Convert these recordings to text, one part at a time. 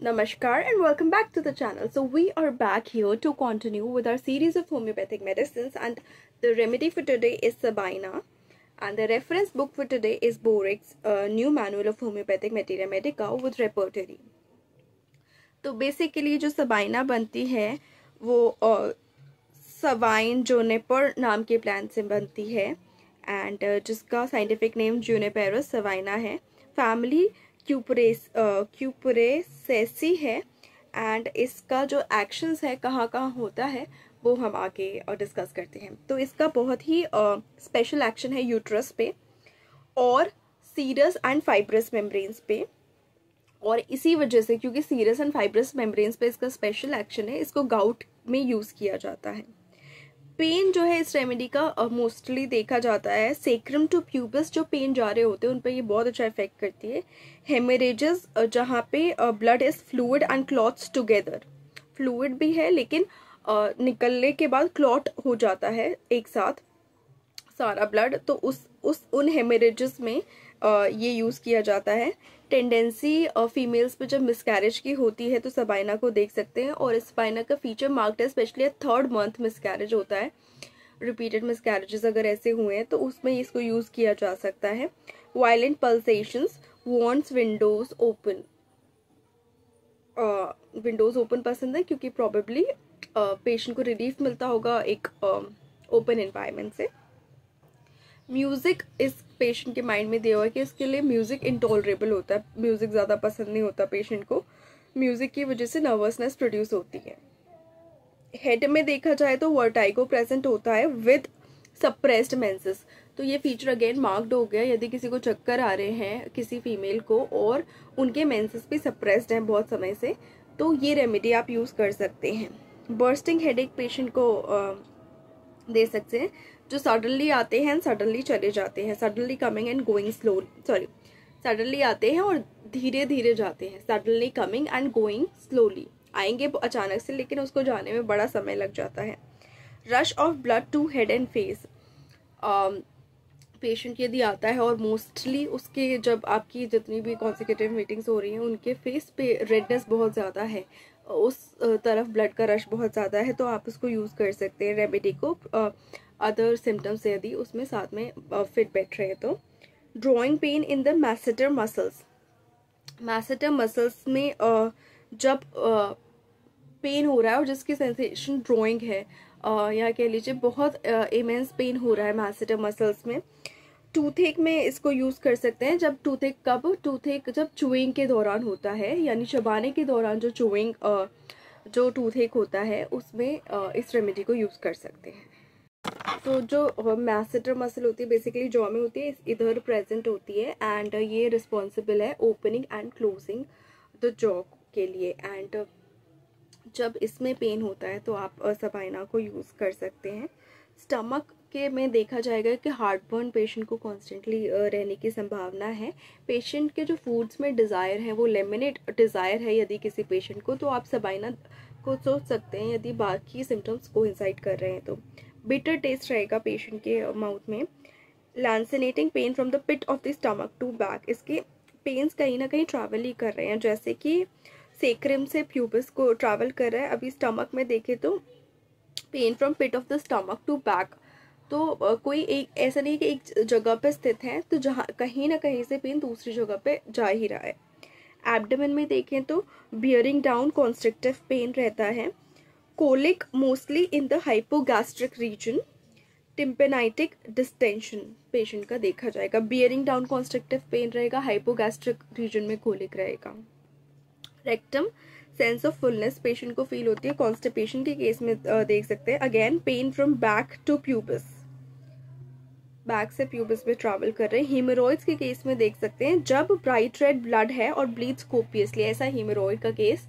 Namaskar and welcome back to the channel. So we are back here to continue with our series of homeopathic medicines and the remedy for today is Sabina and the reference book for today is Borik's uh, new manual of homeopathic materia medica with repertory. तो basically जो Sabina बनती है वो savin जोनेपर नाम के plant से बनती है एंड जिसका साइंटिफिक नेम जूनेपेरस सवाइना है फैमिली क्यूपरेस क्यूपरेसेसी है एंड इसका जो एक्शंस है, कहाँ कहाँ होता है, वो हम आगे डिस्कस करते हैं। तो इसका बहुत ही स्पेशल एक्शन है यूट्रस पे, और सीरस एंड फाइब्रस मेम्ब्रेन्स पे। और इसी वजह से, क्योंकि सीरस एंड फाइब्रस मेम्ब्रेन्स पे इसका स्पेशल एक्शन है, इसको गाउट में यूज़ किया जाता है। पेन जो है इस रेमेडी का मोस्टली देखा जाता है। सेक्रम टू प्यूबस जो पेन जा रहे होते हैं, उन पर ये बहुत अच्छा इफ़ेक्ट करती है। हेमरेजेस जहाँ पे blood is fluid and clots together fluid भी है, लेकिन निकलने के बाद क्लॉट हो जाता है एक साथ, सारा ब्लड तो उस उस, उन हेमरेजेस में ये यूज़ किया जाता है। टेंडेंसी फीमेल्स पे जब मिसकैरेज की होती है तो सबाइना को देख सकते हैं और इस सबाइना का फीचर मार्क्ड है स्पेशली थर्ड मंथ मिसकैरेज होता है। रिपीटेड मिसकैरेजेस अगर ऐसे हुए हैं तो उसमें इसको यूज़ किया जा सकता है। Violent pulsations wants windows open windows open पसंद है क्योंकि प्रॉबेबली पेशेंट को रिलीफ मिलता होगा एक ओपन uh, एनवायरमेंट से। म्यूज़िक इस पेशेंट के माइंड में दिया हुआ है कि इसके लिए म्यूज़िक इंटॉलरेबल होता है। म्यूज़िक ज़्यादा पसंद नहीं होता पेशेंट को। म्यूज़िक की वजह से नर्वसनेस प्रोड्यूस होती है। हेड में देखा जाए तो वर्टाइगो प्रेजेंट होता है विद सप्रेस्ड मेंसेस तो ये फीचर अगेन मार्क्ड हो गया। यदि किसी को चक्कर आ रहे हैं किसी फीमेल को और उनके मेंसेस भी सप्रेस्ड हैं बहुत समय से तो ये रेमेडी आप यूज़ कर सकते हैं। बर्स्टिंग हेडेक पेशेंट को आ, दे सकते हैं। जो सडनली आते हैं सडनली चले जाते हैं suddenly coming and going slow sorry suddenly आते हैं और धीरे धीरे जाते हैं suddenly coming and going slowly आएँगे अचानक से, लेकिन उसको जाने में बड़ा समय लग जाता है। Rush of blood to head and face patient यदि आता है और मोस्टली उसके जब आपकी जितनी भी कॉन्सिक्यूटिव मीटिंग्स हो रही हैं, उनके फेस पे रेडनेस बहुत ज़्यादा है। उस तरफ़ ब्लड का रश बहुत ज़्यादा है तो आप उसको यूज़ कर सकते हैं रेमेडी को अदर सिम्टम्स यदि उसमें साथ में फिट बैठ रहे हैं तो। Drawing pain in the masseter muscles masseter muscles में जब पेन हो रहा है और जिसकी सेंसेशन ड्रॉइंग है या कह लीजिए बहुत इमेंस पेन हो रहा है मैसेटर मसल्स में टूथेक में इसको यूज़ कर सकते हैं। जब टूथेक कब? टूथेक जब चुइंग के दौरान होता है, यानी चबाने के दौरान जो चुइंग जो टूथेक होता है, उसमें इस रेमेडी को यूज़ कर सकते हैं। तो जो मैसेटर मसल होती है बेसिकली जॉ में होती है, इधर प्रेजेंट होती है एंड ये रिस्पॉन्सिबल है opening and closing the jaw के लिए। एंड जब इसमें पेन होता है तो आप सबाइना को यूज़ कर सकते हैं। स्टमक के में देखा जाएगा कि हार्ट बर्न पेशेंट को कॉन्स्टेंटली रहने की संभावना है। पेशेंट के जो फूड्स में डिज़ायर है, वो लेमिनेट डिज़ायर है यदि किसी पेशेंट को तो आप सबाइना को सोच सकते हैं यदि बाकी सिम्टम्स को इंसाइड कर रहे हैं तो। बिटर टेस्ट रहेगा पेशेंट के माउथ में। Lancinating pain from the pit of the stomach to back इसके पेन्स कहीं ना कहीं ट्रैवल ही कर रहे हैं। जैसे कि सेक्रिम से प्यूबस को ट्रैवल कर रहा है। अभी स्टमक में देखें तो pain from pit of the stomach to back तो कोई एक, ऐसा नहीं कि एक जगह पे स्थित है तो जहाँ, कहीं ना कहीं से पेन दूसरी जगह पे जा ही रहा है। एब्डमन में देखें तो बियरिंग डाउन कॉन्स्ट्रक्टिव पेन रहता है। Colic mostly in the hypogastric region tympanitic distension patient का देखा जाएगा। बियरिंग डाउन कॉन्स्ट्रक्टिव पेन रहेगा हाइपोगैस्ट्रिक रीजन में कोलिक रहेगा। Rectum sense of fullness patient को फील होती है। कॉन्स्टिपेशन के केस में देख सकते हैं। Again pain from back to pubes back से प्यूबस में ट्रैवल कर रहे हैं। हीमोरॉइड्स के केस में देख सकते हैं जब ब्राइट रेड ब्लड है और ब्लीड्स कोपियसली ऐसा हीमोरॉइड का केस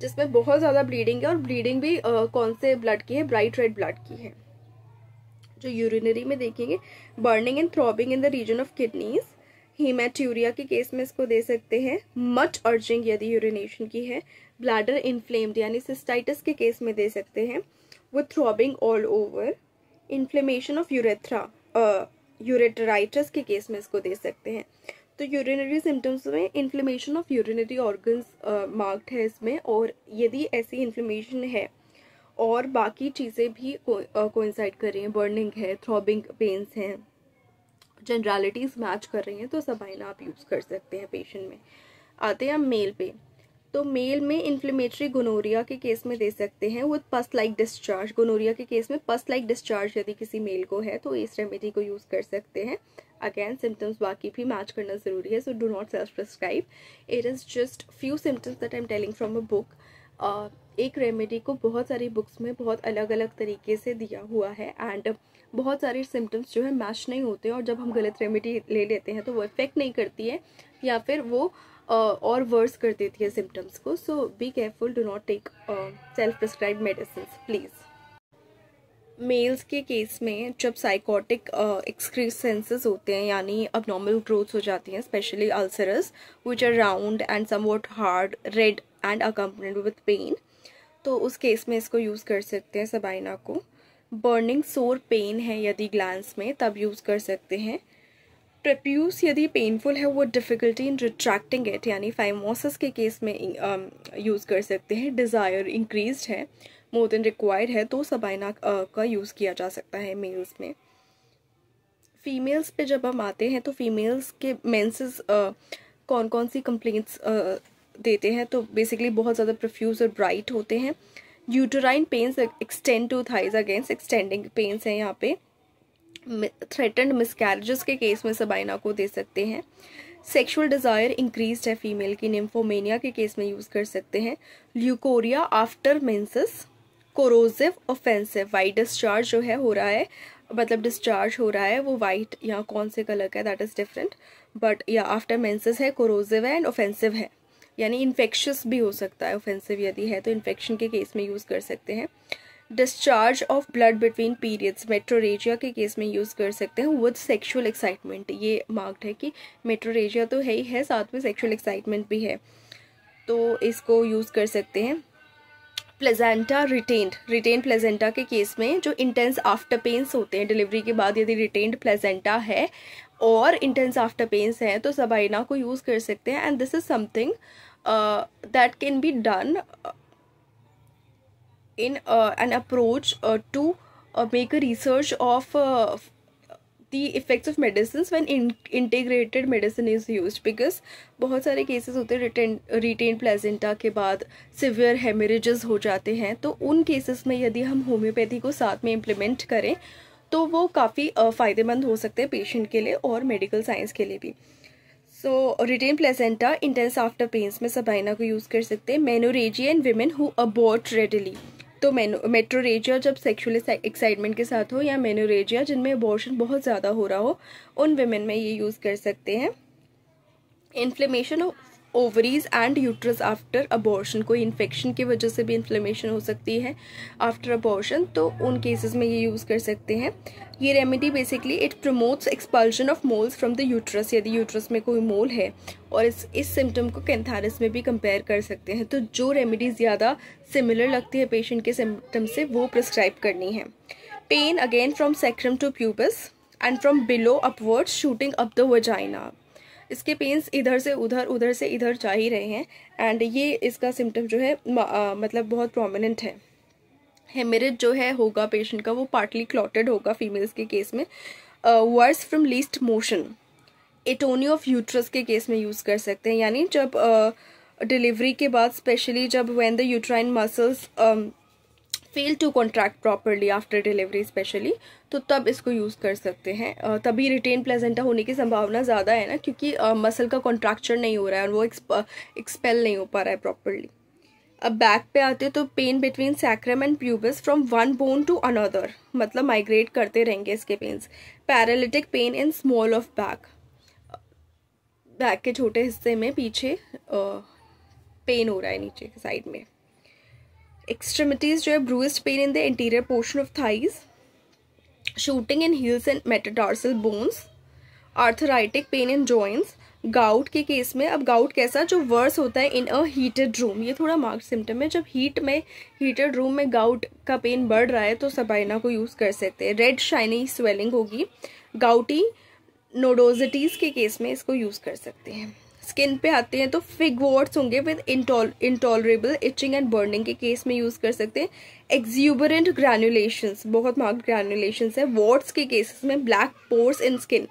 जिसमें बहुत ज़्यादा ब्लीडिंग है और ब्लीडिंग भी आ, कौन से ब्लड की है? ब्राइट रेड ब्लड की है। जो यूरिनरी में देखेंगे burning and throbbing in the region of kidneys haematuria के केस में इसको दे सकते हैं। मच अर्जिंग यदि यूरिनेशन की है ब्लैडर इन्फ्लेम्ड यानी सिस्टाइटिस के केस में दे सकते हैं। With throbbing all over inflammation of urethra ureteritis के केस में इसको दे सकते हैं। तो यूरिनरी सिम्टम्स में inflammation of urinary organs marked है इसमें और यदि ऐसी इन्फ्लेमेशन है और बाकी चीज़ें भी कोइंसाइड uh, कर रही हैं बर्निंग है थ्रॉबिंग पेन्स हैं जनरलिटीज़ मैच कर रही हैं तो सबाइना आप यूज़ कर सकते हैं पेशेंट में। आते हैं मेल पे। तो मेल में इन्फ्लेमेटरी गोनोरिया के केस में दे सकते हैं। With pus like discharge gonorrhoea के केस में पस लाइक डिस्चार्ज यदि किसी मेल को है तो इस रेमेडी को यूज़ कर सकते हैं। अगेन सिम्टम्स बाकी भी मैच करना ज़रूरी है so do not self prescribe it is just few symptoms that I am telling from a book एक रेमेडी को बहुत सारी बुक्स में बहुत अलग अलग तरीके से दिया हुआ है एंड बहुत सारे सिम्टम्स जो है मैच नहीं होते, और जब हम गलत रेमेडी ले लेते हैं तो वो इफ़ेक्ट नहीं करती है, या फिर वो और वर्स कर देती है सिम्टम्स को so be careful do not take self prescribe medicine please males के केस में जब साइकोटिक एक्सक्रीसेंसेस होते हैं, यानी अब नॉर्मल ग्रोथ हो जाती हैं specially ulcers which are round and somewhat hard red and accompanied with pain तो उस केस में इसको यूज़ कर सकते हैं सबाइना को. बर्निंग सोर पेन है यदि ग्लैंस में, तब यूज़ कर सकते हैं. ट्रेप्यूस यदि पेनफुल है, वो डिफ़िकल्टी इन रिट्रैक्टिंग इट यानी फाइमोसिस के केस में यूज़ कर सकते हैं। डिज़ायर इंक्रीज है मोर देन रिक्वायर्ड है तो सबाइना का यूज़ किया जा सकता है मेल्स में। फीमेल्स पे जब हम आते हैं तो फीमेल्स के मेंसेस कौन कौन सी कंप्लेंट्स देते हैं तो बेसिकली बहुत ज़्यादा प्रफ्यूज और ब्राइट होते हैं। Uterine pains extend to thighs against extending pains हैं यहाँ पे। थ्रेटन्ड मिसकैरेजेस के केस में सबाइना को दे सकते हैं। सेक्सुअल डिज़ायर इंक्रीज है फीमेल की निम्फोमेनिया के केस में यूज़ कर सकते हैं। Leucorrhoea after menses corrosive offensive white discharge जो है हो रहा है मतलब डिस्चार्ज हो रहा है, वो वाइट या कौन से कलर का है? दैट इज़ डिफरेंट बट या आफ्टर मेंसेस है कोरोजिव है एंड ऑफेंसिव है। यानी इन्फेक्शस भी हो सकता है ऑफेंसिव यदि है तो इन्फेक्शन के केस में यूज़ कर सकते हैं। Discharge of blood between periods metrorrhagia के केस में यूज़ कर सकते हैं विद सेक्सुअल एक्साइटमेंट ये मार्क्ड है कि मेट्रोरेजिया तो है ही है, साथ में सेक्सुअल एक्साइटमेंट भी है। तो इसको यूज़ कर सकते हैं। प्लेजेंटा रिटेन्ड रिटेन प्लेजेंटा के केस में जो इंटेंस आफ्टर पेंस होते हैं डिलीवरी के बाद यदि रिटेन्ड प्लेजेंटा है और इंटेंस आफ्टर पेंस हैं तो सबाइना को यूज़ कर सकते हैं। And this is something that can be done in an approach to make a research of the effects of medicines when in, integrated medicine is used. Because बहुत सारे cases होते हैं रिटेन रिटेन प्लेजेंटा के बाद severe haemorrhages हो जाते हैं। तो उन केसेस में यदि हम होम्योपैथी को साथ में इम्प्लीमेंट करें तो वो काफ़ी फ़ायदेमंद हो सकते हैं पेशेंट के लिए और मेडिकल साइंस के लिए भी। So retain placenta intense after pains में सबाइना को यूज़ कर सकते हैं। Menorrhagia and women who abort readily तो मेट्रोरेजिया जब सेक्शुअल एक्साइटमेंट के साथ हो या मेनोरेजिया जिनमें अबॉर्शन बहुत ज़्यादा हो रहा हो, उन वेमेन में ये यूज़ कर सकते हैं। Inflammation ovaries and uterus after abortion कोई इन्फेक्शन की वजह से भी इन्फ्लेमेशन हो सकती है आफ्टर अबॉर्शन तो उन केसेस में ये यूज़ कर सकते हैं। ये remedy basically it promotes expulsion of moles from the uterus यदि यूट्रस में कोई मोल है, और इस इस सिम्टम को कैंथारस में भी कंपेयर कर सकते हैं। तो जो रेमेडी ज़्यादा सिमिलर लगती है पेशेंट के सिम्टम से, वो प्रिस्क्राइब करनी है। Pain again from sacrum to pubis and from below upwards shooting up the vagina इसके पेन्स इधर से उधर उधर से इधर जा ही रहे हैं। एंड ये इसका सिम्टम जो है आ, मतलब बहुत प्रोमिनेंट है। हेमरेज जो है होगा पेशेंट का वो पार्टली क्लॉटेड होगा फीमेल्स के केस में। Worse from least motion atony of uterus के केस में यूज़ कर सकते हैं। यानी जब डिलीवरी uh, के बाद स्पेशली जब when the uterine muscles fail to contract properly after delivery specially तो तब इसको यूज़ कर सकते हैं। तभी रिटेन प्लेजेंटा होने की संभावना ज़्यादा है ना, क्योंकि मसल का कॉन्ट्रैक्चर नहीं हो रहा है और वो एक्सपेल नहीं हो पा रहा है प्रॉपरली अब बैक पे आते तो pain between sacrum and pubis from one bone to another मतलब माइग्रेट करते रहेंगे इसके pains paralytic pain in small of back back के छोटे हिस्से में पीछे पेन हो रहा है नीचे के साइड में। एक्सट्रीमिटीज़ जो है bruised pain in the interior portion of thighs shooting in heels and metatarsal bones arthritic pain in joints gout के केस में, अब गाउट कैसा, जो वर्स होता है इन अ हीटेड रूम ये थोड़ा मार्क सिम्टम है, जब हीट में हीटेड रूम में गाउट का पेन बढ़ रहा है तो सबाइना को यूज़ कर सकते हैं। रेड शाइनी स्वेलिंग होगी गाउटी नोडोजिटीज़ के केस में इसको यूज़ कर सकते हैं। स्किन पे आते हैं तो फिग वॉर्ड्स होंगे with intolerable itching and burning के केस में यूज़ कर सकते हैं। एक्ज्यूबरेंट ग्रैनुलेशंस बहुत मार्क्ड ग्रैनुलेशंस है। वॉर्ड्स के केसेस में black pores in skin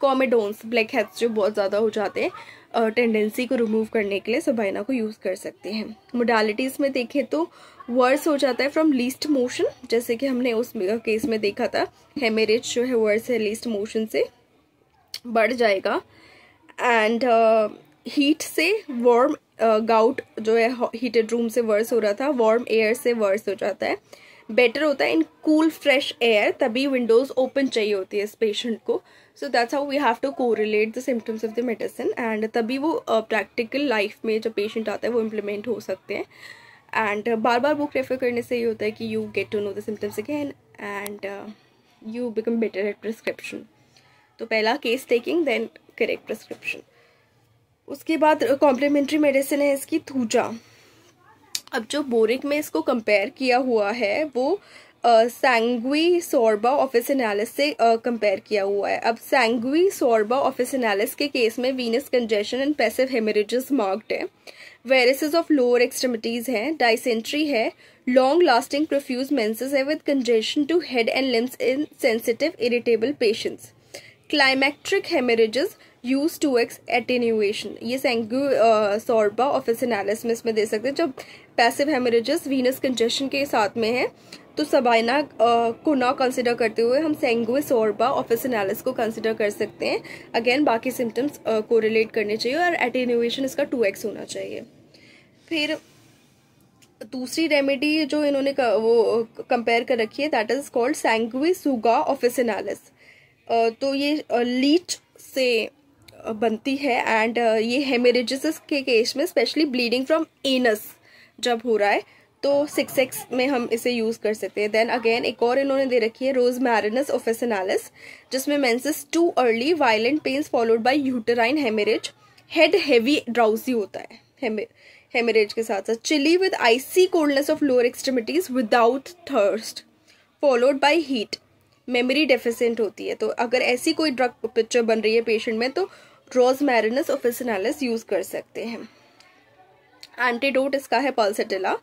comedones blackheads जो बहुत ज़्यादा हो जाते हैं टेंडेंसी को रिमूव करने के लिए सबाइना को यूज़ कर सकते हैं। मोडालिटीज़ में देखें तो वर्स हो जाता है फ्रॉम लीस्ट मोशन जैसे कि हमने उस केस में देखा था। हेमेरेज जो है वर्स है लीस्ट मोशन से, बढ़ जाएगा। एंड हीट से वार्म गाउट जो है हीटेड रूम से वर्स हो रहा था वार्म एयर से वर्स हो जाता है। बेटर होता है इन कूल फ्रेश एयर तभी विंडोज़ ओपन चाहिए होती है इस पेशेंट को। So that's how we have to correlate the symptoms of the medicine and तभी वो प्रैक्टिकल uh, लाइफ में जो पेशेंट आता है वो इम्प्लीमेंट हो सकते हैं। एंड uh, बार बार बुक रेफर करने से ये होता है कि you get to know the symptoms again and you become better at prescription तो पहला case taking then correct prescription उसके बाद कॉम्प्लीमेंट्री मेडिसिन है इसकी थूजा अब जो बोरिक में इसको कंपेयर किया हुआ है वो सैंगवी सोरबा ऑफिसनालिस से कंपेयर uh, किया हुआ है. अब सैंगवी सोरबा ऑफिसनालिस के केस में venous congestion and passive haemorrhages marked है. वेरिसेस ऑफ़ लोअर एक्सट्रीमिटीज हैं डाइसेंट्री है लॉन्ग लास्टिंग प्रोफ्यूज मेंसेस है with congestion to head and limbs in sensitive irritable patients climacteric haemorrhages use two x attenuation ये सेंगू सॉर्बा ऑफिसनालिस में इसमें दे सकते हैं। जब पैसिव हेमरेजेस वीनस कंजेशन के साथ में है तो सबाइना को ना कंसिडर करते हुए हम सेंगुए सोरबा ऑफिसनालिस को कंसिडर कर सकते हैं। अगेन बाकी सिम्टम्स को रिलेट करने चाहिए और एटेन्यूएशन इसका टू एक्स होना चाहिए। फिर दूसरी रेमेडी जो इन्होंने वो कंपेयर कर रखी है that is called sanguisorba officinalis तो ये लीच से बनती है एंड ये हेमेरेजिस के केस में स्पेशली ब्लीडिंग फ्रॉम एनस जब हो रहा है तो सिक्स एक्स में हम इसे यूज़ कर सकते हैं। देन अगेन एक और इन्होंने दे रखी है रोज मैरिनस ऑफिसनालिस जिसमें menses too early violent pains followed by uterine haemorrhage head heavy drowsy होता है हेमेरेज के साथ साथ chilly with icy coldness of lower extremities without thirst followed by heat memory deficient होती है। तो अगर ऐसी कोई ड्रग पिक्चर बन रही है पेशेंट में तो रोज मैरिनस ऑफिसनालिस यूज़ कर सकते हैं। एंटीडोट इसका है पल्सेटिला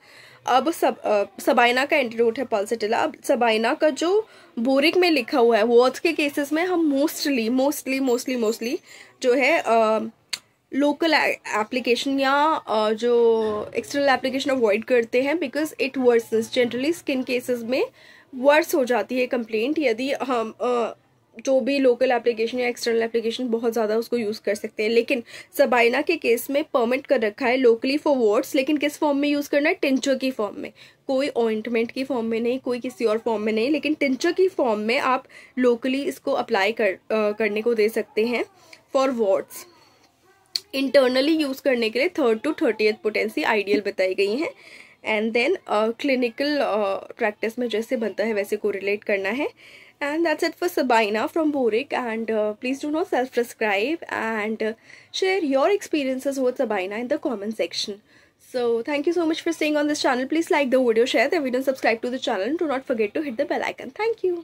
अब सब सबाइना का एंटीडोट है पल्सेटिला अब सबाइना का जो बोरिक में लिखा हुआ है वर्ड्स के केसेस में हम मोस्टली मोस्टली मोस्टली मोस्टली जो है लोकल एप्लीकेशन या जो एक्सटर्नल एप्लीकेशन अवॉइड करते हैं because it worsens generally skin cases में वर्स हो जाती है कंप्लेंट यदि हम जो भी लोकल एप्लीकेशन या एक्सटर्नल एप्लीकेशन बहुत ज़्यादा उसको यूज़ कर सकते हैं। लेकिन सबाइना के केस में परमिट कर रखा है लोकली फॉर वर्ड्स लेकिन किस फॉर्म में यूज़ करना है? टिंचर की फॉर्म में। कोई ऑइंटमेंट की फॉर्म में नहीं, कोई किसी और फॉर्म में नहीं, लेकिन टिंचर की फॉर्म में आप लोकली इसको अप्लाई कर करने को दे सकते हैं फॉर वर्ड्स इंटरनली यूज़ करने के लिए third to thirtieth potency ideal बताई गई हैं। एंड देन क्लिनिकल प्रैक्टिस में जैसे बनता है वैसे को रिलेट करना है। And that's it for Sabina from Boericke and please do not self prescribe and share your experiences with Sabina in the comment section so thank you so much for staying on this channel please like the video share the video subscribe to the channel do not forget to hit the bell icon thank you